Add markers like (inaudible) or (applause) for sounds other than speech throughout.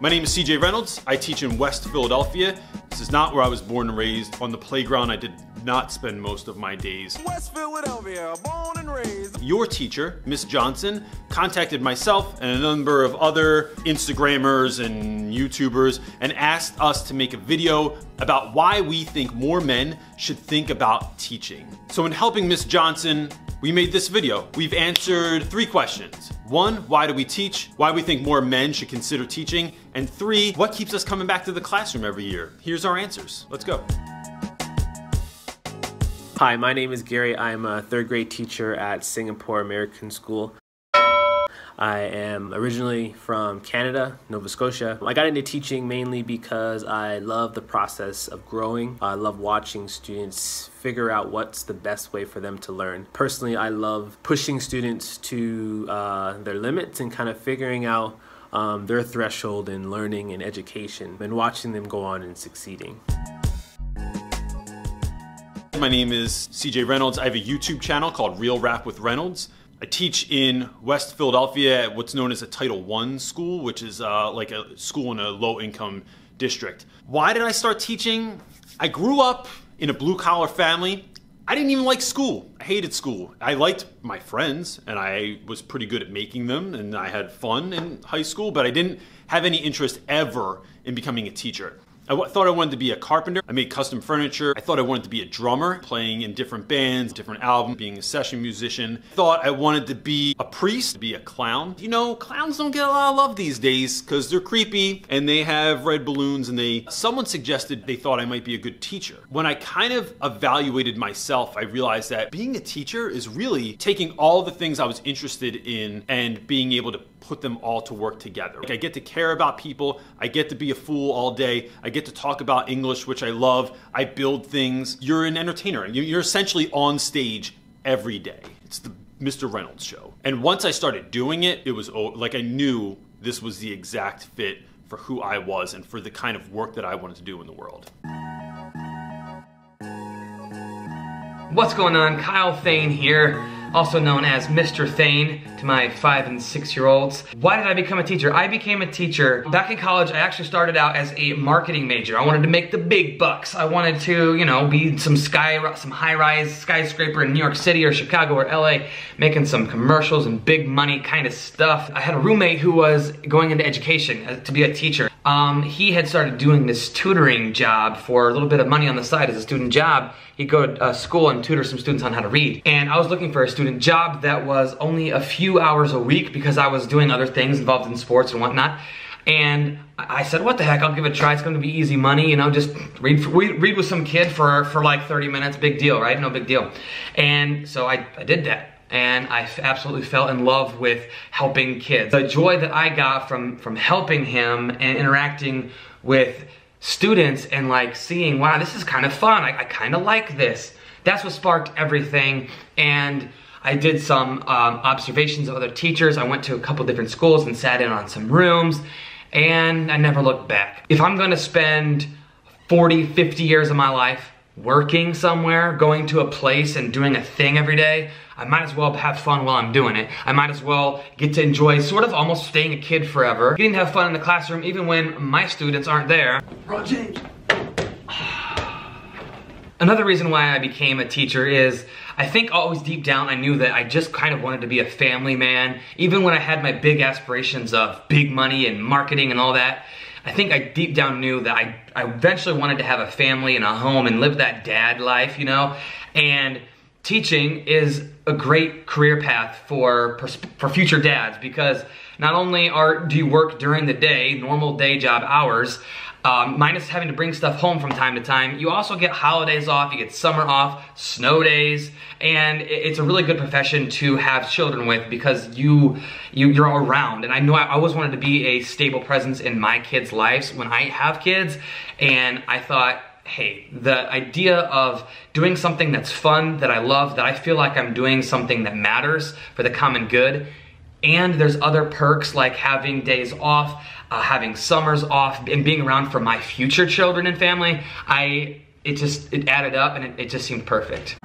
My name is CJ Reynolds. I teach in West Philadelphia. This is not where I was born and raised. On the playground, I did not spend most of my days. West Philadelphia, born and raised. Your teacher, Miss Johnson, contacted myself and a number of other Instagrammers and YouTubers and asked us to make a video about why we think more men should think about teaching. So in helping Miss Johnson, we made this video. We've answered three questions. One, why do we teach? Why we think more men should consider teaching? And three, what keeps us coming back to the classroom every year? Here's our answers. Let's go. Hi, my name is Gary. I'm a third grade teacher at Singapore American School. I am originally from Canada, Nova Scotia. I got into teaching mainly because I love the process of growing. I love watching students figure out what's the best way for them to learn. Personally, I love pushing students to uh, their limits and kind of figuring out um, their threshold in learning and education and watching them go on and succeeding. My name is CJ Reynolds. I have a YouTube channel called Real Rap with Reynolds. I teach in West Philadelphia at what's known as a Title I school, which is uh, like a school in a low income district. Why did I start teaching? I grew up in a blue collar family. I didn't even like school. I hated school. I liked my friends and I was pretty good at making them and I had fun in high school, but I didn't have any interest ever in becoming a teacher. I thought I wanted to be a carpenter. I made custom furniture. I thought I wanted to be a drummer, playing in different bands, different albums, being a session musician. Thought I wanted to be a priest, be a clown. You know, clowns don't get a lot of love these days because they're creepy and they have red balloons and they, someone suggested they thought I might be a good teacher. When I kind of evaluated myself, I realized that being a teacher is really taking all the things I was interested in and being able to put them all to work together. Like I get to care about people, I get to be a fool all day, I get to talk about English, which I love, I build things. You're an entertainer. And you're essentially on stage every day. It's the Mr. Reynolds show. And once I started doing it, it was like I knew this was the exact fit for who I was and for the kind of work that I wanted to do in the world. What's going on? Kyle Thain here also known as Mr. Thain to my five and six year olds. Why did I become a teacher? I became a teacher. Back in college, I actually started out as a marketing major. I wanted to make the big bucks. I wanted to, you know, be some sky, some high-rise skyscraper in New York City or Chicago or LA, making some commercials and big money kind of stuff. I had a roommate who was going into education to be a teacher. Um, he had started doing this tutoring job for a little bit of money on the side as a student job. He'd go to uh, school and tutor some students on how to read. And I was looking for a student job that was only a few hours a week because I was doing other things involved in sports and whatnot. And I said, what the heck, I'll give it a try. It's gonna be easy money, you know, just read, read, with some kid for, for like 30 minutes, big deal, right? No big deal. And so I, I did that and I absolutely fell in love with helping kids. The joy that I got from, from helping him and interacting with students and like seeing, wow, this is kind of fun. I, I kind of like this. That's what sparked everything. And I did some um, observations of other teachers. I went to a couple different schools and sat in on some rooms and I never looked back. If I'm gonna spend 40, 50 years of my life working somewhere, going to a place and doing a thing every day, I might as well have fun while I'm doing it. I might as well get to enjoy sort of almost staying a kid forever, getting to have fun in the classroom even when my students aren't there. Ron James. (sighs) Another reason why I became a teacher is I think always deep down I knew that I just kind of wanted to be a family man. Even when I had my big aspirations of big money and marketing and all that, I think I deep down knew that I, I eventually wanted to have a family and a home and live that dad life, you know? And teaching is a great career path for, for future dads because not only are do you work during the day, normal day job hours, um, minus having to bring stuff home from time to time, you also get holidays off, you get summer off, snow days, and it's a really good profession to have children with because you, you you're around. And I know I always wanted to be a stable presence in my kids' lives when I have kids, and I thought hey, the idea of doing something that's fun, that I love, that I feel like I'm doing something that matters for the common good, and there's other perks like having days off, uh, having summers off, and being around for my future children and family, I, it just, it added up and it, it just seemed perfect.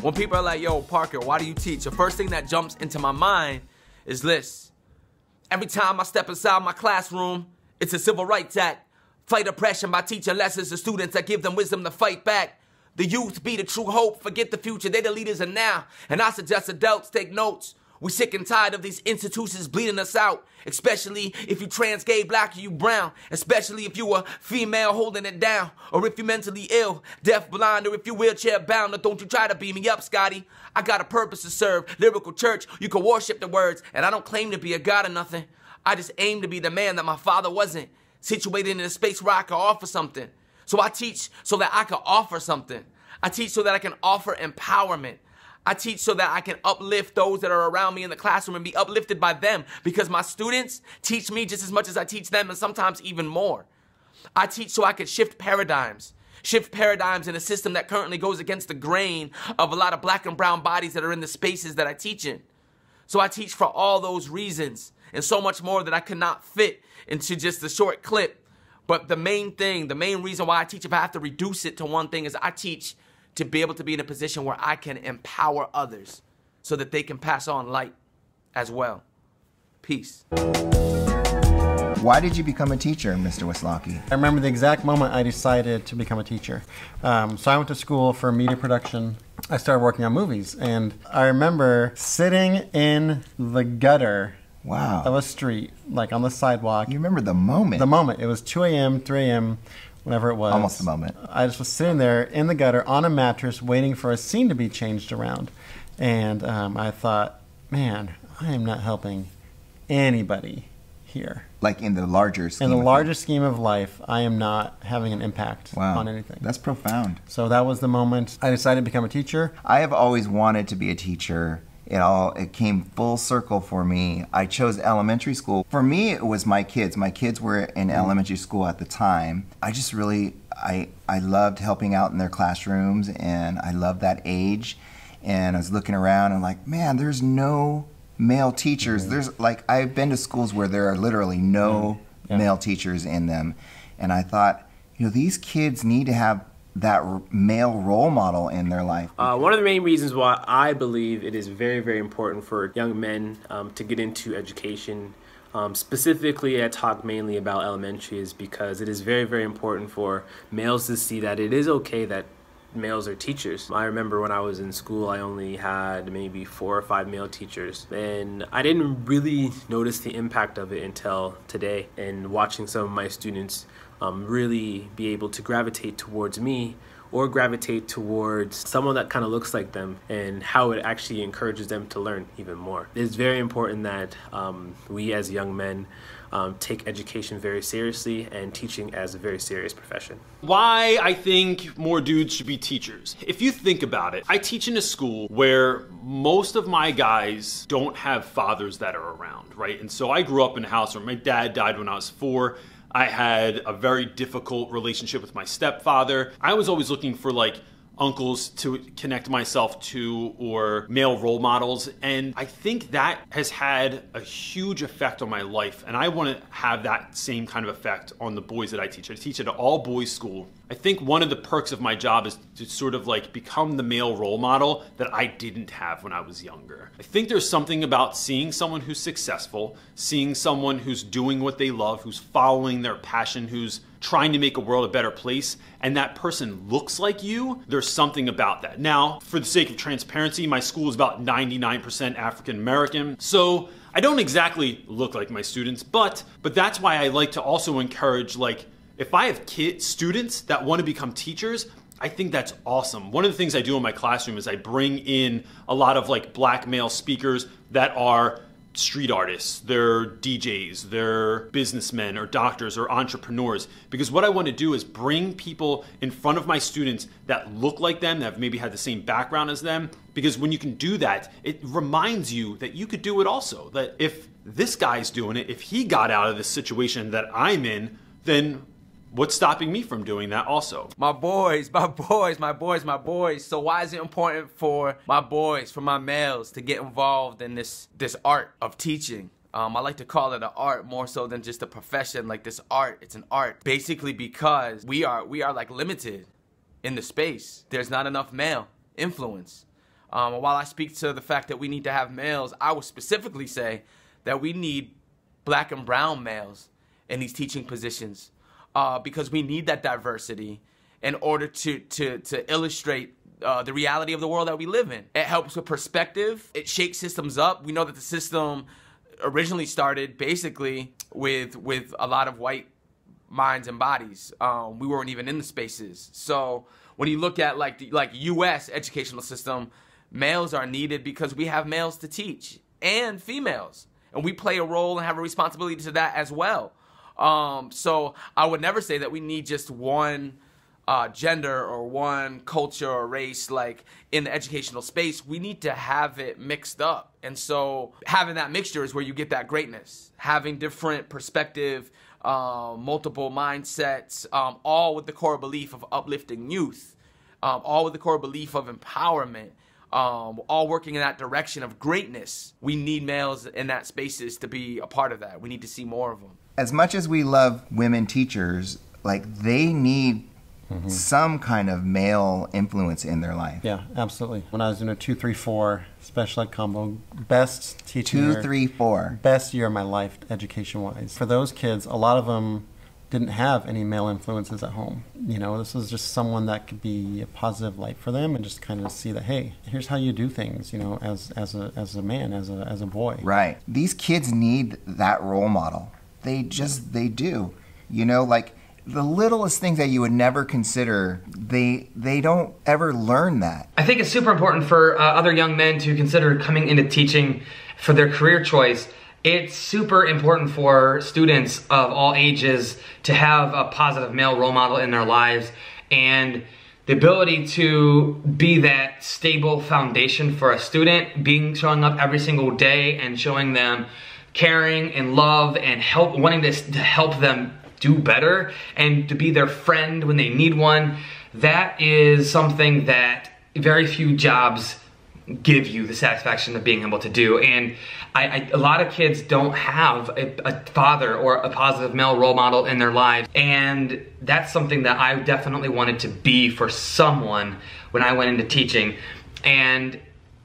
When people are like, yo, Parker, why do you teach? The first thing that jumps into my mind is this. Every time I step inside my classroom, it's a civil rights act. Fight oppression by teaching lessons to students that give them wisdom to fight back. The youth be the true hope, forget the future, they're the leaders of now. And I suggest adults take notes. We sick and tired of these institutions bleeding us out, especially if you trans, gay, black, or you brown, especially if you a female holding it down, or if you mentally ill, deaf, blind, or if you wheelchair bound. Or don't you try to beat me up, Scotty. I got a purpose to serve, lyrical church. You can worship the words, and I don't claim to be a god or nothing. I just aim to be the man that my father wasn't, situated in a space where I can offer something. So I teach so that I can offer something. I teach so that I can offer empowerment. I teach so that I can uplift those that are around me in the classroom and be uplifted by them because my students teach me just as much as I teach them and sometimes even more. I teach so I can shift paradigms, shift paradigms in a system that currently goes against the grain of a lot of black and brown bodies that are in the spaces that I teach in. So I teach for all those reasons and so much more that I could not fit into just a short clip. But the main thing, the main reason why I teach, if I have to reduce it to one thing, is I teach to be able to be in a position where I can empower others so that they can pass on light as well. Peace. Why did you become a teacher, Mr. Wislocki? I remember the exact moment I decided to become a teacher. Um, so I went to school for media production. I started working on movies, and I remember sitting in the gutter Wow. of a street, like on the sidewalk. You remember the moment? The moment. It was 2 a.m., 3 a.m., whenever it was. Almost the moment. I just was sitting there in the gutter on a mattress waiting for a scene to be changed around. And um, I thought, man, I am not helping anybody here. like in the larger scheme. In the of larger things. scheme of life, I am not having an impact wow. on anything. That's profound. so that was the moment I decided to become a teacher. I have always wanted to be a teacher. It all it came full circle for me. I chose elementary school. For me, it was my kids. My kids were in mm. elementary school at the time. I just really I I loved helping out in their classrooms, and I loved that age. And I was looking around and like, man, there's no male teachers. Mm. There's like I've been to schools where there are literally no mm. Yeah. male teachers in them, and I thought, you know, these kids need to have that male role model in their life. Uh, one of the main reasons why I believe it is very, very important for young men um, to get into education, um, specifically, I talk mainly about elementary, is because it is very, very important for males to see that it is okay that males are teachers. I remember when I was in school, I only had maybe four or five male teachers, and I didn't really notice the impact of it until today. And watching some of my students um, really be able to gravitate towards me or gravitate towards someone that kind of looks like them and how it actually encourages them to learn even more. It's very important that um, we as young men um, take education very seriously and teaching as a very serious profession. Why I think more dudes should be teachers. If you think about it, I teach in a school where most of my guys don't have fathers that are around, right? And so I grew up in a house where my dad died when I was four. I had a very difficult relationship with my stepfather. I was always looking for like uncles to connect myself to or male role models. And I think that has had a huge effect on my life. And I want to have that same kind of effect on the boys that I teach. I teach at an all boys school. I think one of the perks of my job is to sort of like become the male role model that I didn't have when I was younger. I think there's something about seeing someone who's successful, seeing someone who's doing what they love, who's following their passion, who's trying to make a world a better place, and that person looks like you, there's something about that. Now, for the sake of transparency, my school is about 99% African American. So I don't exactly look like my students, but but that's why I like to also encourage like if I have kids, students that want to become teachers, I think that's awesome. One of the things I do in my classroom is I bring in a lot of like black male speakers that are street artists, they're DJs, they're businessmen or doctors or entrepreneurs. Because what I want to do is bring people in front of my students that look like them, that have maybe had the same background as them. Because when you can do that, it reminds you that you could do it also. That if this guy's doing it, if he got out of this situation that I'm in, then what's stopping me from doing that also? My boys, my boys, my boys, my boys. So why is it important for my boys, for my males, to get involved in this this art of teaching? Um, I like to call it an art more so than just a profession. Like this art, it's an art. Basically, because we are we are like limited in the space. There's not enough male influence. Um, while I speak to the fact that we need to have males, I would specifically say that we need black and brown males in these teaching positions uh, because we need that diversity in order to to to illustrate uh, the reality of the world that we live in. It helps with perspective. It shakes systems up. We know that the system originally started basically with with a lot of white minds and bodies. Um, we weren't even in the spaces. So when you look at like the like U.S. educational system, males are needed because we have males to teach and females, and we play a role and have a responsibility to that as well. Um, so I would never say that we need just one uh, gender or one culture or race like in the educational space. We need to have it mixed up, and so having that mixture is where you get that greatness. Having different perspective, uh, multiple mindsets, um, all with the core belief of uplifting youth, um, all with the core belief of empowerment. Um, all working in that direction of greatness. We need males in that spaces to be a part of that. We need to see more of them as much as we love women teachers, like they need mm-hmm. some kind of male influence in their life. Yeah, absolutely. When I was in a two, three, four special ed combo, best teacher two, three, four, best year of my life education wise. For those kids, a lot of them didn't have any male influences at home. You know, this was just someone that could be a positive light for them and just kind of see that hey, here's how you do things, you know, as as a as a man, as a as a boy. Right. These kids need that role model they just they do. You know, like the littlest things that you would never consider they they don't ever learn that i think it's super important for uh, other young men to consider coming into teaching for their career choice it's super important for students of all ages to have a positive male role model in their lives and the ability to be that stable foundation for a student being showing up every single day and showing them caring and love and help, wanting to, to help them do better and to be their friend when they need one, that is something that very few jobs give you the satisfaction of being able to do. And I, I, a lot of kids don't have a, a, father or a positive male role model in their lives. And that's something that I definitely wanted to be for someone when I went into teaching. And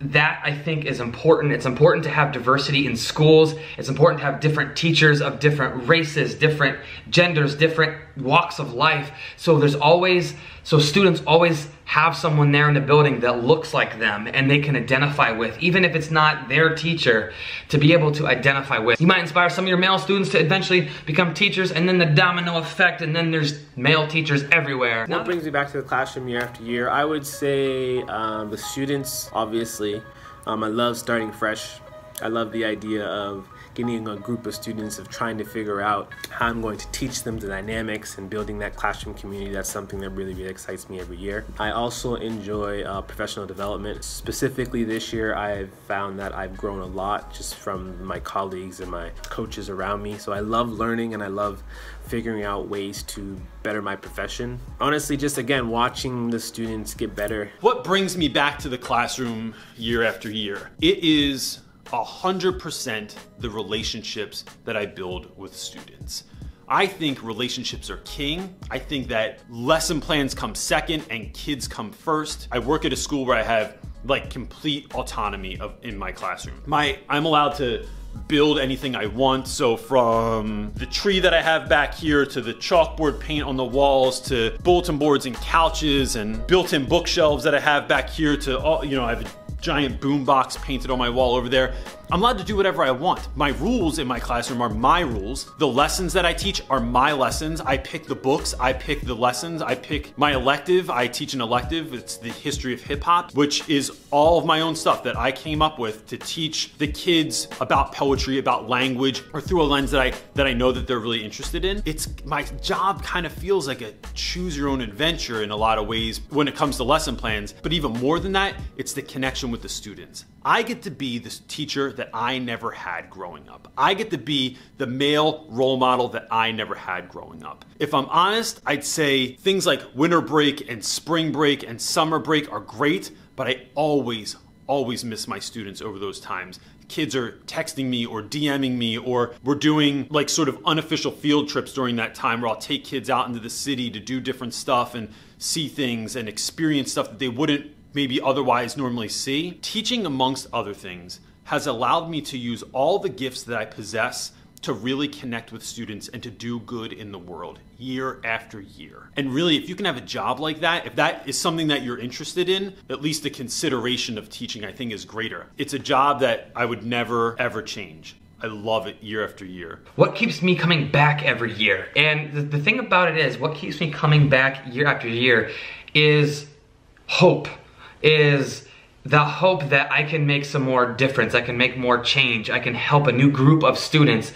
that I think is important. It's important to have diversity in schools. It's important to have different teachers of different races, different genders, different walks of life. So there's always, so students always have someone there in the building that looks like them and they can identify with, even if it's not their teacher, to be able to identify with. You might inspire some of your male students to eventually become teachers and then the domino effect and then there's male teachers everywhere. What brings me back to the classroom year after year? I would say um, the students, obviously. Um, I love starting fresh. I love the idea of getting a group of students of trying to figure out how I'm going to teach them the dynamics and building that classroom community. That's something that really, really excites me every year. I also enjoy uh, professional development. Specifically this year, I've found that I've grown a lot just from my colleagues and my coaches around me. So I love learning and I love figuring out ways to better my profession. Honestly, just again, watching the students get better. What brings me back to the classroom year after year? It is 100% the relationships that I build with students. I think relationships are king. I think that lesson plans come second and kids come first. I work at a school where I have like complete autonomy of in my classroom. My I'm allowed to build anything I want. So from the tree that I have back here to the chalkboard paint on the walls to bulletin boards and couches and built-in bookshelves that I have back here to all, you know, I have giant boombox painted on my wall over there. I'm allowed to do whatever I want. My rules in my classroom are my rules. The lessons that I teach are my lessons. I pick the books, I pick the lessons, I pick my elective. I teach an elective, it's the history of hip hop, which is all of my own stuff that I came up with to teach the kids about poetry, about language, or through a lens that I that I know that they're really interested in. It's my job kind of feels like a choose your own adventure in a lot of ways when it comes to lesson plans, but even more than that, it's the connection with the students. I get to be the teacher that I never had growing up. I get to be the male role model that I never had growing up. If I'm honest, I'd say things like winter break and spring break and summer break are great, but I always, always miss my students over those times. Kids are texting me or DMing me, or we're doing like sort of unofficial field trips during that time where I'll take kids out into the city to do different stuff and see things and experience stuff that they wouldn't maybe otherwise normally see. Teaching, amongst other things, has allowed me to use all the gifts that I possess to really connect with students and to do good in the world year after year. And really, if you can have a job like that, if that is something that you're interested in, at least the consideration of teaching, I think, is greater. It's a job that I would never, ever change. I love it year after year. What keeps me coming back every year? And the, the thing about it is, what keeps me coming back year after year is hope, is the hope that I can make some more difference, I can make more change, I can help a new group of students.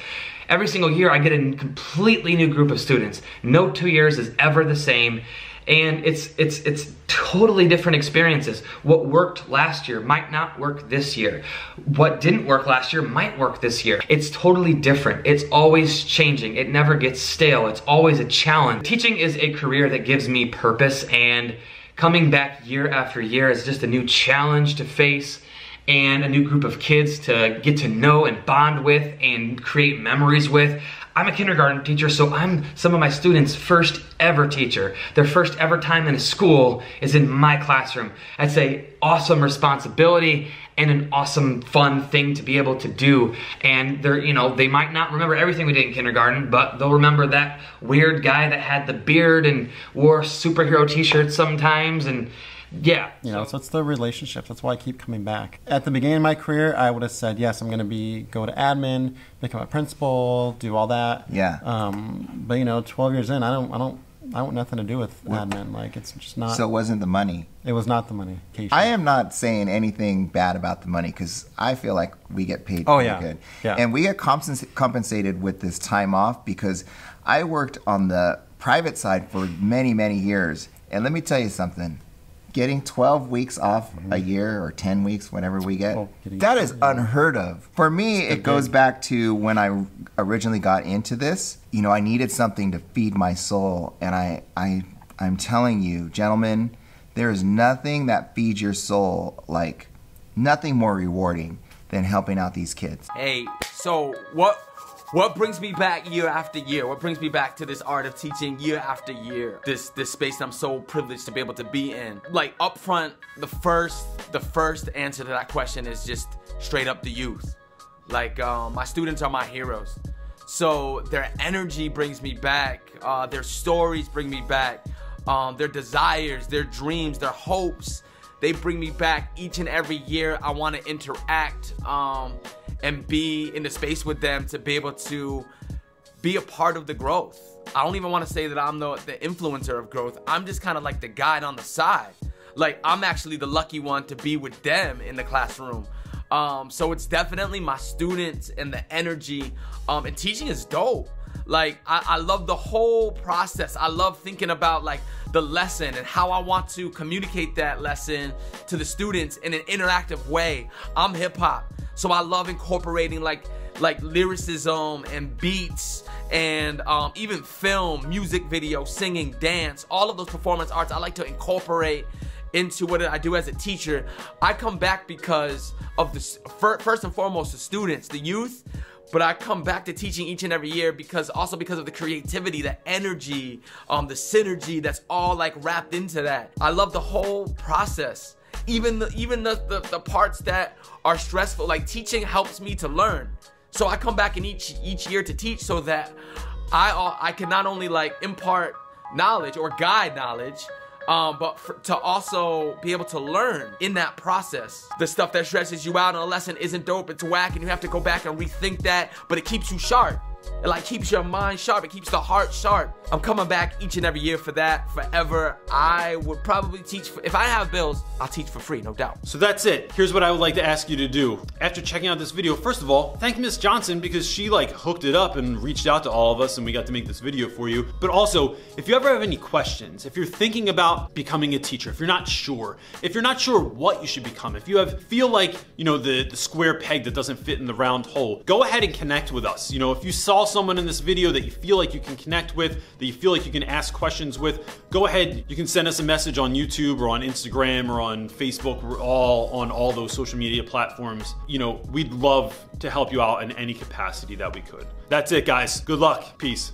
Every single year I get a completely new group of students. No two years is ever the same and it's it's it's totally different experiences. What worked last year might not work this year. What didn't work last year might work this year. It's totally different. It's always changing. It never gets stale. It's always a challenge. Teaching is a career that gives me purpose and coming back year after year is just a new challenge to face and a new group of kids to get to know and bond with and create memories with. I'm a kindergarten teacher, so I'm some of my students' first ever teacher. Their first ever time in a school is in my classroom. That's a awesome responsibility and an awesome fun thing to be able to do. And they're, you know, they might not remember everything we did in kindergarten, but they'll remember that weird guy that had the beard and wore superhero t-shirts sometimes and yeah. You know, so it's the relationship. That's why I keep coming back. At the beginning of my career, I would have said, yes, I'm going to be go to admin, become a principal, do all that. Yeah. Um, but you know, 12 years in, I don't, I don't, I want nothing to do with admin. Like it's just not. So it wasn't the money. it was not the money. I am not saying anything bad about the money because I feel like we get paid Oh, pretty yeah. good. Yeah. And we get compens- compensated with this time off because I worked on the private side for many, many years. And let me tell you something. Getting 12 weeks off a year or 10 weeks, whatever we get, Mm-hmm. Oh, that is unheard of. For me, it goes back to when I originally got into this. You know, I needed something to feed my soul. And I, I, I'm telling you, gentlemen, there is nothing that feeds your soul like nothing more rewarding than helping out these kids. Hey, so what what brings me back year after year? What brings me back to this art of teaching year after year? This this space I'm so privileged to be able to be in. Like up front, the first the first answer to that question is just straight up the youth. Like um, my students are my heroes. So their energy brings me back. Uh, their stories bring me back. Um, their desires, their dreams, their hopes, they bring me back each and every year. I want to interact um, and be in the space with them to be able to be a part of the growth. I don't even want to say that I'm the, the influencer of growth. I'm just kind of like the guide on the side. Like I'm actually the lucky one to be with them in the classroom. Um, so it's definitely my students and the energy. Um, and teaching is dope. Like I, I love the whole process. I love thinking about like the lesson and how I want to communicate that lesson to the students in an interactive way. I'm hip hop, so I love incorporating like like lyricism and beats and um, even film, music video, singing, dance, all of those performance arts. I like to incorporate into what I do as a teacher. I come back because of the first and foremost the students, the youth, but I come back to teaching each and every year because also because of the creativity, the energy, um, the synergy that's all like wrapped into that. I love the whole process. Even the even the, the, the parts that are stressful, like teaching helps me to learn. So I come back in each each year to teach so that I I can not only like impart knowledge or guide knowledge, um, but for, to also be able to learn in that process. The stuff that stresses you out in a lesson isn't dope, it's whack, and you have to go back and rethink that, but it keeps you sharp. It like keeps your mind sharp, it keeps the heart sharp. I'm coming back each and every year for that forever. I would probably teach, for, if I have bills, I'll teach for free, no doubt. So that's it. Here's what I would like to ask you to do. After checking out this video, first of all, thank Miss Johnson because she like hooked it up and reached out to all of us and we got to make this video for you. But also, if you ever have any questions, if you're thinking about becoming a teacher, if you're not sure, if you're not sure what you should become, if you have feel like, you know, the, the square peg that doesn't fit in the round hole, go ahead and connect with us. You know, if you saw someone in this video that you feel like you can connect with, that you feel like you can ask questions with, go ahead. You can send us a message on YouTube or on Instagram or on Facebook. We're all on all those social media platforms. You know, we'd love to help you out in any capacity that we could. That's it, guys. Good luck. Peace.